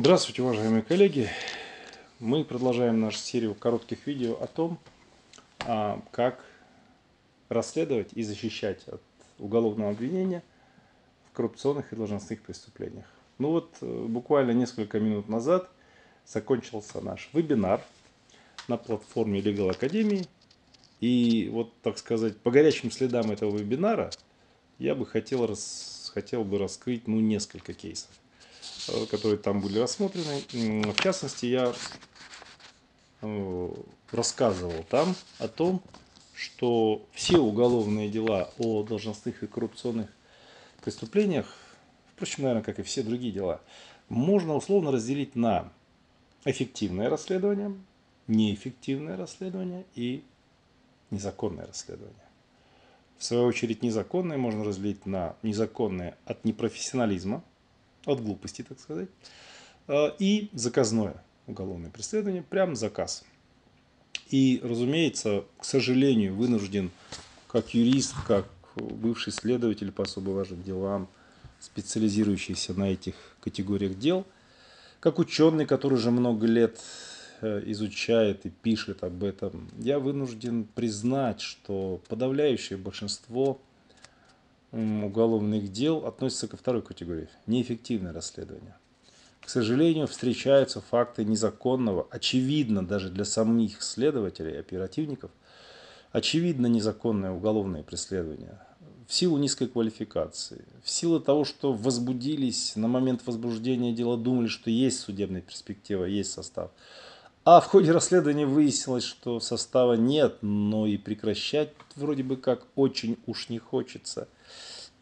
Здравствуйте, уважаемые коллеги! Мы продолжаем нашу серию коротких видео о том, а, как расследовать и защищать от уголовного обвинения в коррупционных и должностных преступлениях. Ну вот, э, буквально несколько минут назад закончился наш вебинар на платформе Legal Academy. И вот, так сказать, по горячим следам этого вебинара я бы хотел, хотел бы раскрыть ну, несколько кейсов. Э, которые там были рассмотрены. В частности, я э, рассказывал там о том, что все уголовные дела о должностных и коррупционных преступлениях, впрочем, наверное, как и все другие дела, можно условно разделить на эффективное расследование, неэффективное расследование и незаконное расследование. В свою очередь, незаконное можно разделить на незаконное от непрофессионализма, от глупости, так сказать, а, и заказное уголовное преследование, прям заказ. И, разумеется, к сожалению, вынужден, как юрист, как бывший следователь по особо важным делам, специализирующийся на этих категориях дел, как ученый, который уже много лет э, изучает и пишет об этом, я вынужден признать, что подавляющее большинство уголовных дел относится ко второй категории – неэффективное расследование. К сожалению, встречаются факты незаконного, очевидно даже для самих следователей, оперативников, очевидно незаконное уголовное преследование в силу низкой квалификации, в силу того, что возбудились на момент возбуждения дела, думали, что есть судебная перспектива, есть состав. А в ходе расследования выяснилось, что состава нет, но и прекращать вроде бы как очень уж не хочется –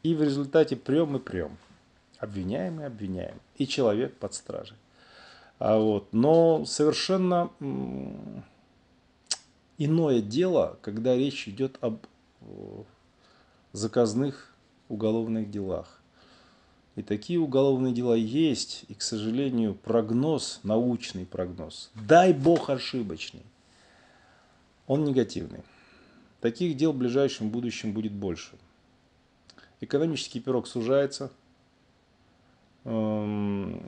и в результате прем и прем. Обвиняем и обвиняем. И человек под стражей. А вот. Но совершенно иное дело, когда речь идет об заказных уголовных делах. И такие уголовные дела есть, и, к сожалению, прогноз, научный прогноз, дай бог ошибочный, он негативный. Таких дел в ближайшем будущем будет больше. Экономический пирог сужается, эм,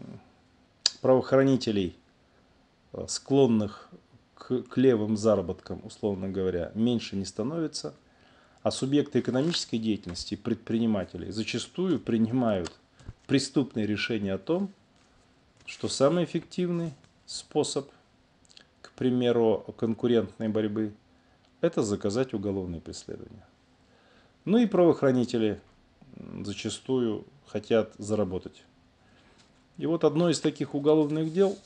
правоохранителей, э, склонных к, левым заработкам, условно говоря, меньше не становится, а субъекты экономической деятельности, предприниматели, зачастую принимают преступные решения о том, что самый эффективный способ, к примеру, конкурентной борьбы, это заказать уголовные преследования. Ну и правоохранители зачастую хотят заработать. И вот одно из таких уголовных дел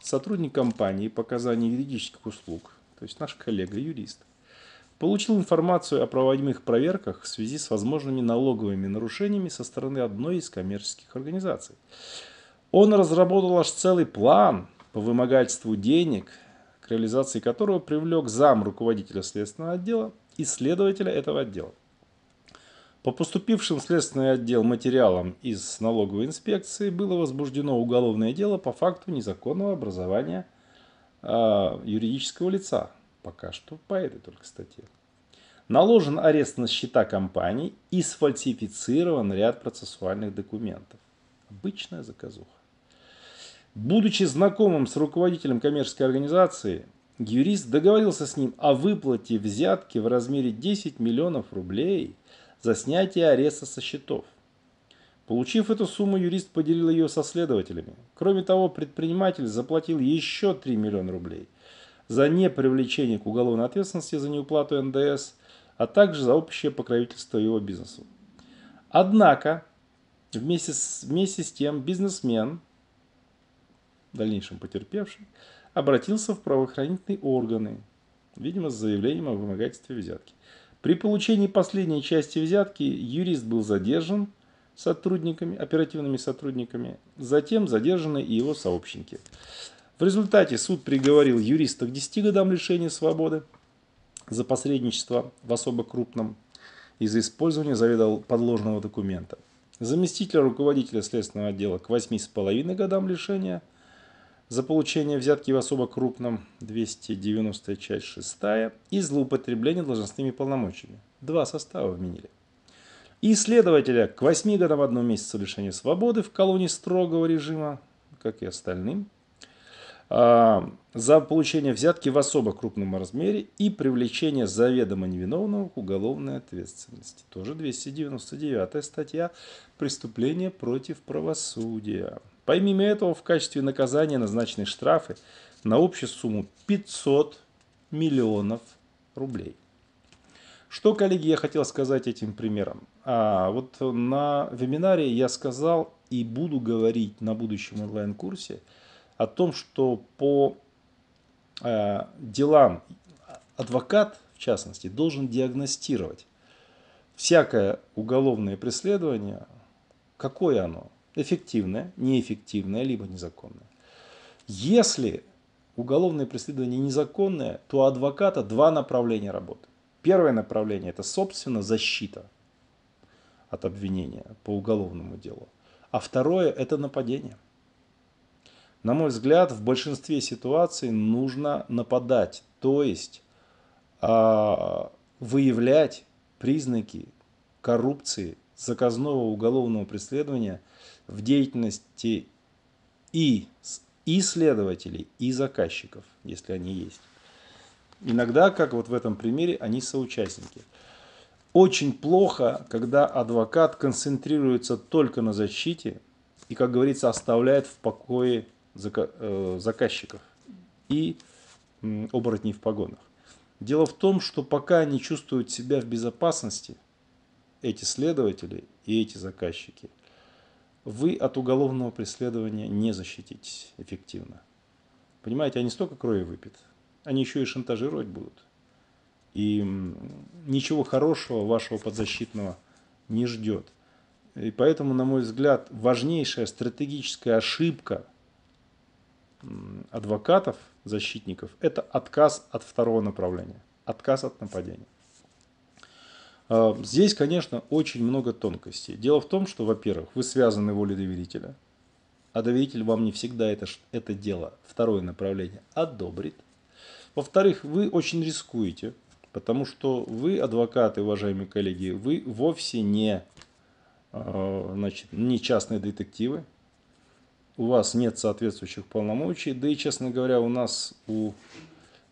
сотрудник компании по оказанию юридических услуг, то есть наш коллега-юрист, получил информацию о проводимых проверках в связи с возможными налоговыми нарушениями со стороны одной из коммерческих организаций. Он разработал аж целый план по вымогательству денег, к реализации которого привлек зам руководителя следственного отдела и следователя этого отдела. По поступившим в Следственный отдел материалам из налоговой инспекции было возбуждено уголовное дело по факту незаконного образования э, юридического лица. Пока что по этой только статье. Наложен арест на счета компании и сфальсифицирован ряд процессуальных документов. Обычная заказуха. Будучи знакомым с руководителем коммерческой организации, юрист договорился с ним о выплате взятки в размере 10 миллионов рублей – за снятие ареста со счетов. Получив эту сумму, юрист поделил ее со следователями. Кроме того, предприниматель заплатил еще 3 миллиона рублей за непривлечение к уголовной ответственности за неуплату НДС, а также за общее покровительство его бизнесу. Однако, вместе с, вместе с тем бизнесмен, в дальнейшем потерпевший, обратился в правоохранительные органы, видимо, с заявлением о вымогательстве взятки. При получении последней части взятки юрист был задержан сотрудниками, оперативными сотрудниками, затем задержаны и его сообщники. В результате суд приговорил юриста к 10 годам лишения свободы за посредничество в особо крупном и за использование заведомо подложного документа. Заместителя руководителя следственного отдела к 8,5 годам лишения – за получение взятки в особо крупном 290 часть 6 и злоупотребление должностными полномочиями. Два состава вменили. И следователя к 8 годам одного месяца лишения свободы в колонии строгого режима, как и остальным, за получение взятки в особо крупном размере и привлечение заведомо невиновного к уголовной ответственности. Тоже 299 статья «Преступление против правосудия». Помимо этого, в качестве наказания назначены штрафы на общую сумму 500 миллионов рублей. Что, коллеги, я хотел сказать этим примером? А, вот на вебинаре я сказал и буду говорить на будущем онлайн-курсе о том, что по э, делам адвокат, в частности, должен диагностировать всякое уголовное преследование, какое оно, эффективное, неэффективное, либо незаконное. Если уголовное преследование незаконное, то у адвоката два направления работы. Первое направление – это, собственно, защита от обвинения по уголовному делу. А второе – это нападение. На мой взгляд, в большинстве ситуаций нужно нападать, то есть а, выявлять признаки коррупции, заказного уголовного преследования в деятельности и исследователей, и заказчиков, если они есть. Иногда, как вот в этом примере, они соучастники. Очень плохо, когда адвокат концентрируется только на защите и, как говорится, оставляет в покое заказчиков и оборотней в погонах. Дело в том, что пока они чувствуют себя в безопасности, эти следователи и эти заказчики, вы от уголовного преследования не защититесь эффективно. Понимаете, они столько крови выпьют, они еще и шантажировать будут. И ничего хорошего вашего подзащитного не ждет. И поэтому, на мой взгляд, важнейшая стратегическая ошибка адвокатов, защитников, это отказ от второго направления, отказ от нападения. А, здесь, конечно, очень много тонкостей. Дело в том, что, во-первых, вы связаны волей доверителя, а доверитель вам не всегда это, это дело, второе направление, одобрит. Во-вторых, вы очень рискуете, потому что вы, адвокаты, уважаемые коллеги, вы вовсе не, а, значит, не частные детективы, у вас нет соответствующих полномочий, да и, честно говоря, у нас у,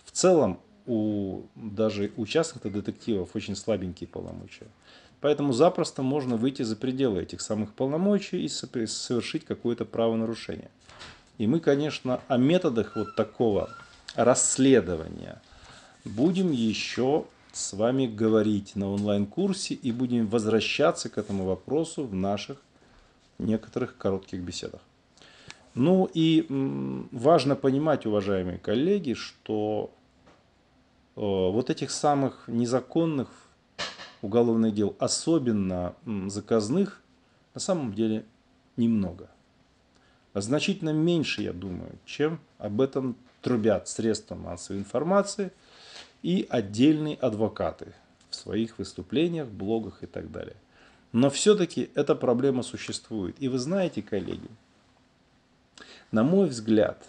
в целом у даже у частных детективов очень слабенькие полномочия. Поэтому запросто можно выйти за пределы этих самых полномочий и совершить какое-то правонарушение. И мы, конечно, о методах вот такого расследования будем еще с вами говорить на онлайн-курсе и будем возвращаться к этому вопросу в наших некоторых коротких беседах. Ну и важно понимать, уважаемые коллеги, что э, вот этих самых незаконных уголовных дел, особенно заказных, на самом деле немного. Значительно меньше, я думаю, чем об этом трубят средства массовой информации и отдельные адвокаты в своих выступлениях, блогах и так далее. Но все-таки эта проблема существует. И вы знаете, коллеги, на мой взгляд,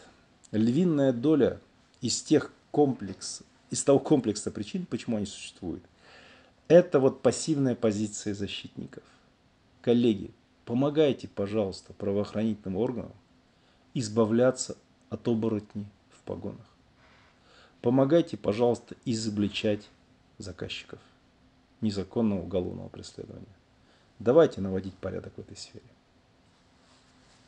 львиная доля из тех комплекс, из того комплекса причин, почему они существуют, это вот пассивная позиция защитников. Коллеги, помогайте, пожалуйста, правоохранительным органам избавляться от оборотней в погонах. Помогайте, пожалуйста, изобличать заказчиков незаконного уголовного преследования. Давайте наводить порядок в этой сфере.